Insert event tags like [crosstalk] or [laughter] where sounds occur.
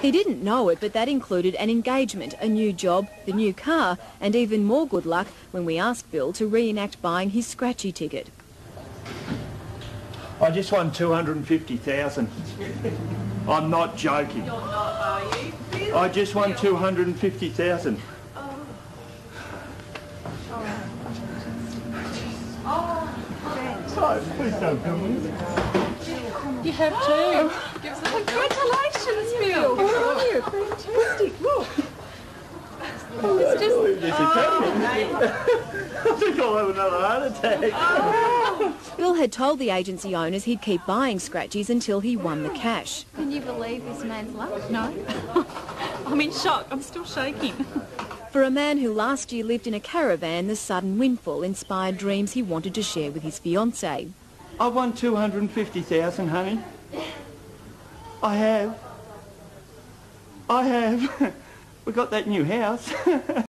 He didn't know it, but that included an engagement, a new job, the new car, and even more good luck when we asked Bill to reenact buying his scratchy ticket. I just won 250,000. I'm not joking. You're not, are you? Bill, I just won 250,000. Oh, please don't come with me. You have too. Oh. Give us a Congratulations, Bill. Good on you. Fantastic. Look. Oh, it's just... believe this is happening. I think I'll have another heart attack. Oh. Bill had told the agency owners he'd keep buying scratchies until he won the cash. Can you believe this man's luck? No. [laughs] I'm in shock. I'm still shaking. For a man who last year lived in a caravan, the sudden windfall inspired dreams he wanted to share with his fiancée. I won 250,000, honey. I have. I have. [laughs] We got that new house. [laughs]